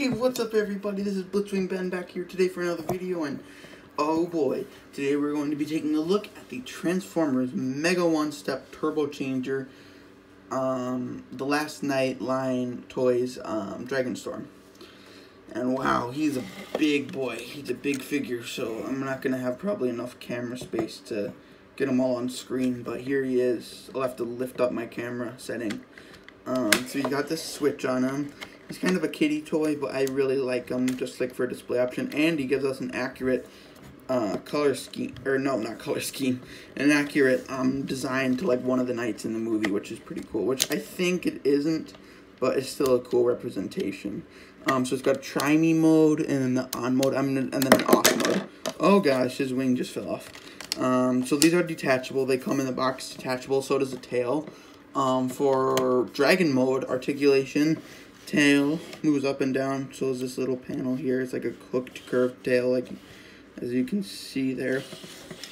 Hey, what's up everybody? This is Blitzwing Ben back here today for another video and oh boy, today we're going to be taking a look at the Transformers Mega One Step Turbo Changer um, the Last Knight line toys um, Dragon Storm. And wow, he's a big boy. He's a big figure, so I'm not going to have probably enough camera space to get him all on screen, but here he is. I'll have to lift up my camera setting. Um, so you got this switch on him. He's kind of a kitty toy, but I really like him just like for a display option. And he gives us an accurate uh, color scheme, or no, not color scheme, an accurate um, design to like one of the knights in the movie, which is pretty cool. Which I think it isn't, but it's still a cool representation. Um, so it's got try me mode and then the on mode, I mean, and then an off mode. Oh gosh, his wing just fell off. Um, so these are detachable. They come in the box detachable. So does the tail. Um, for dragon mode articulation, tail moves up and down. So is this little panel here. It's like a hooked curved tail, like as you can see there.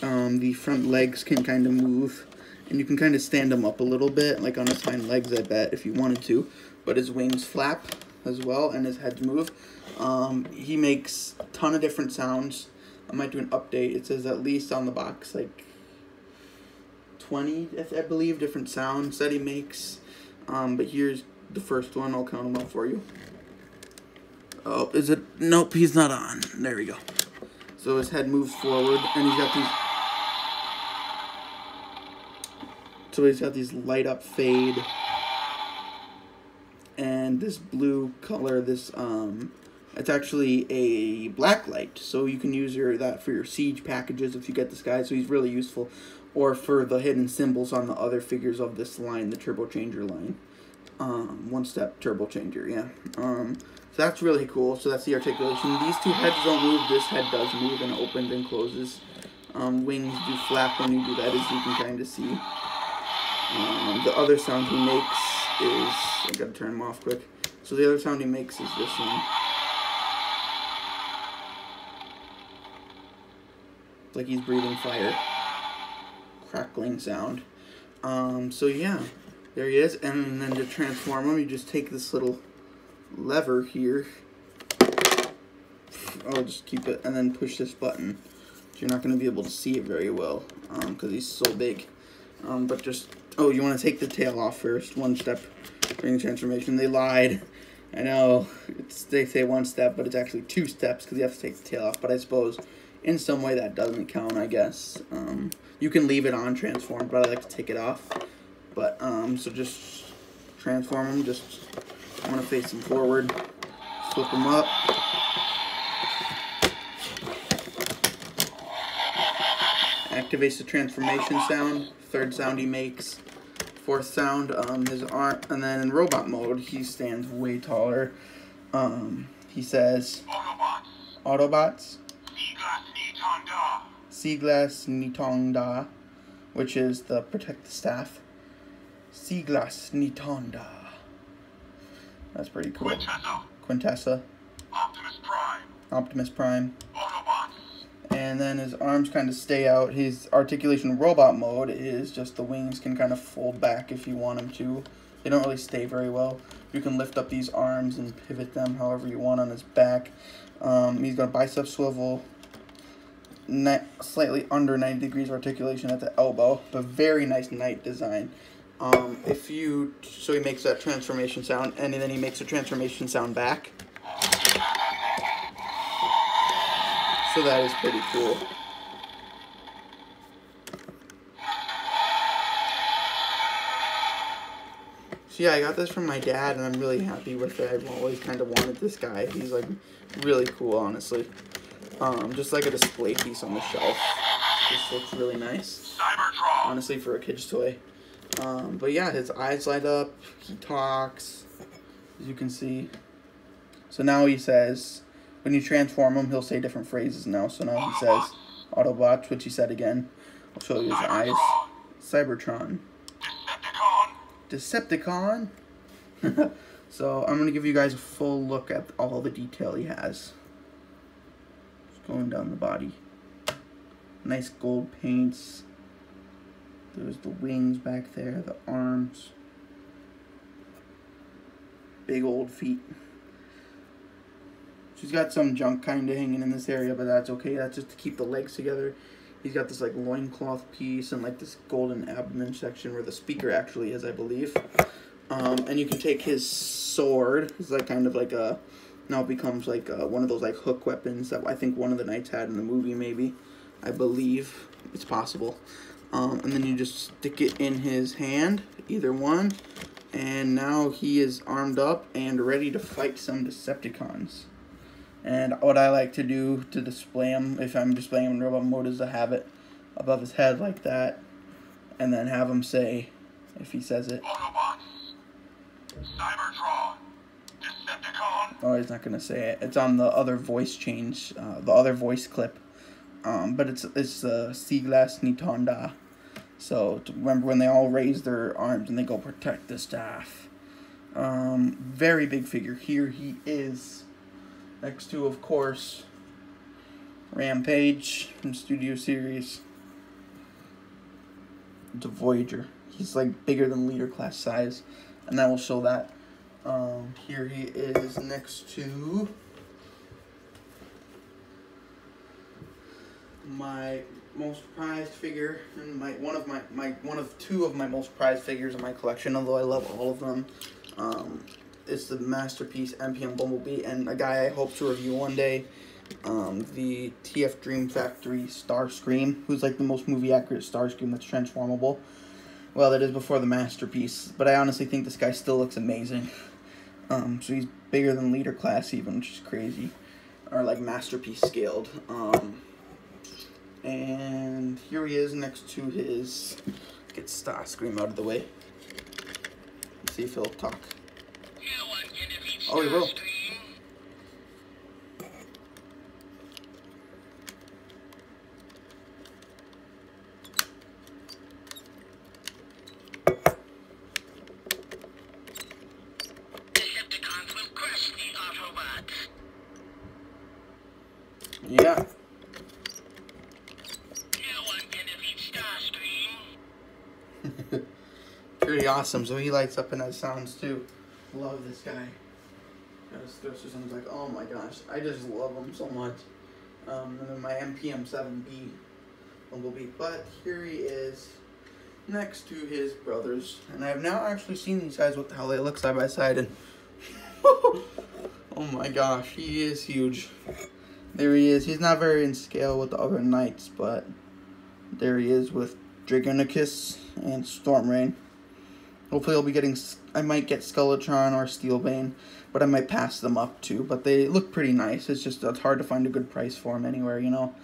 Um, the front legs can kind of move, and you can kind of stand them up a little bit, like on his hind legs, I bet, if you wanted to. But his wings flap as well, and his heads move. Um, he makes a ton of different sounds. I might do an update. It says at least on the box, like 20, I believe, different sounds that he makes. Um, but here's the first one. I'll count them up for you. Oh, is it? Nope, he's not on. There we go. So his head moves forward, and he's got these... So he's got these light up fade. And this blue color, this, um... It's actually a black light, so you can use your that for your siege packages if you get this guy, so he's really useful. Or for the hidden symbols on the other figures of this line, the Turbo Changer line um, one step turbo changer, yeah. Um, so that's really cool. So that's the articulation. These two heads don't move. This head does move and opens and closes. Um, wings do flap when you do that, as you can kind of see. Um, the other sound he makes is, I gotta turn him off quick. So the other sound he makes is this one. Like he's breathing fire. Crackling sound. Um, so yeah. There he is, and then to transform him, you just take this little lever here. I'll just keep it, and then push this button. You're not going to be able to see it very well, because um, he's so big. Um, but just, oh, you want to take the tail off first, one step during the transformation. They lied. I know, it's, they say one step, but it's actually two steps, because you have to take the tail off. But I suppose in some way that doesn't count, I guess. Um, you can leave it on transformed, but I like to take it off. But, um, so just transform them, just, I'm going to face them forward, flip them up. Activates the transformation sound, third sound he makes. Fourth sound, um, his arm, and then in robot mode, he stands way taller. Um, he says, Autobots. Autobots. Seaglass Nitongda, which is the protect the staff. Seaglass Nitonda. That's pretty cool. Quintessa. Quintessa. Optimus Prime. Optimus Prime. Autobots. And then his arms kind of stay out. His articulation robot mode is just the wings can kind of fold back if you want them to. They don't really stay very well. You can lift up these arms and pivot them however you want on his back. Um, he's got a bicep swivel, slightly under 90 degrees articulation at the elbow, but very nice knight design. Um, if you, so he makes that transformation sound, and then he makes a transformation sound back. So that is pretty cool. So yeah, I got this from my dad, and I'm really happy with it. I've always kind of wanted this guy. He's like really cool, honestly. Um, just like a display piece on the shelf. This looks really nice. Honestly, for a kid's toy. Um, but yeah, his eyes light up. He talks, as you can see. So now he says, when you transform him, he'll say different phrases now. So now he says, Autobots, which he said again. I'll show you his eyes. Cybertron. Decepticon. Decepticon. so I'm going to give you guys a full look at all the detail he has. Just going down the body. Nice gold paints. There's the wings back there, the arms. Big old feet. She's got some junk kind of hanging in this area, but that's okay. That's just to keep the legs together. He's got this like loincloth piece and like this golden abdomen section where the speaker actually is, I believe. Um, and you can take his sword. It's like kind of like a now it becomes like uh, one of those like hook weapons that I think one of the knights had in the movie. Maybe I believe it's possible. Um, and then you just stick it in his hand, either one, and now he is armed up and ready to fight some Decepticons. And what I like to do to display him, if I'm displaying him in robot mode, is to have it above his head like that, and then have him say, if he says it. Autobots. Cybertron. Decepticon. Oh, he's not gonna say it. It's on the other voice change, uh, the other voice clip. Um, but it's it's uh, Siglas Nitonda. So to remember when they all raise their arms and they go protect the staff. Um, very big figure. Here he is. Next to, of course, Rampage from Studio Series. The Voyager. He's like bigger than leader class size, and I will show that. Um, here he is next to my most prized figure and my one of my, my one of two of my most prized figures in my collection, although I love all of them. Um, it's the masterpiece MPM Bumblebee and a guy I hope to review one day. Um, the TF Dream Factory Starscream, who's like the most movie accurate Starscream that's transformable. Well, that is before the masterpiece, but I honestly think this guy still looks amazing. Um, so he's bigger than leader class even, which is crazy, or like masterpiece scaled. Um, and here he is next to his. Get Starscream out of the way. Let's see if he'll talk. Oh, he will. Yeah. No one can defeat Starscream. Pretty awesome. So he lights up and that sounds too. Love this guy. I just throws through something like, oh my gosh, I just love him so much. Um, and then my MPM 7B Bumblebee. But here he is next to his brothers. And I've now actually seen these guys what the hell they look side by side and oh my gosh, he is huge. There he is. He's not very in scale with the other knights, but there he is with Dragonicus and Stormreign. Hopefully, I'll be getting. I might get Skeletron or Steelbane, but I might pass them up too. But they look pretty nice. It's just it's hard to find a good price for them anywhere, you know.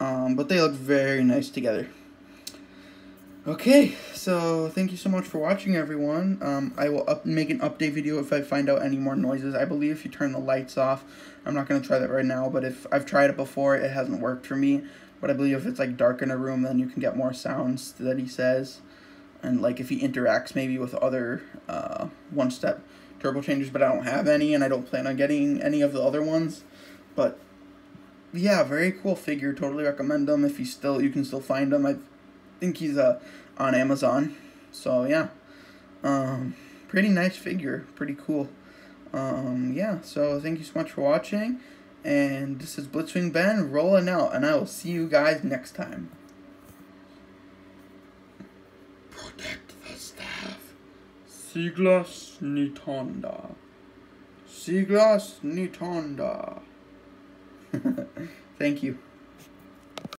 Um, but they look very nice together. Okay, so thank you so much for watching, everyone. Um, I will up, make an update video if I find out any more noises. I believe if you turn the lights off, I'm not going to try that right now, but if I've tried it before, it hasn't worked for me. But I believe if it's like dark in a room, then you can get more sounds that he says. And like if he interacts maybe with other uh, one-step turbo changers, but I don't have any, and I don't plan on getting any of the other ones. But yeah, very cool figure. Totally recommend them if you still you can still find them. I think he's uh, on Amazon. So yeah, um, pretty nice figure, pretty cool. Um, yeah, so thank you so much for watching, and this is Blitzwing Ben rolling out, and I will see you guys next time. Protect the staff. Siglas Nitonda. Siglas Nitonda. thank you.